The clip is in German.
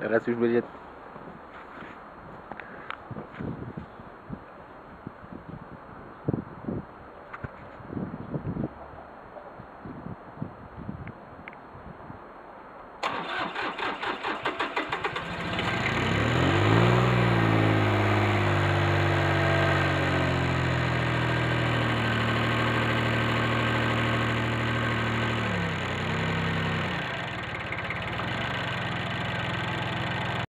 Der Rest will jetzt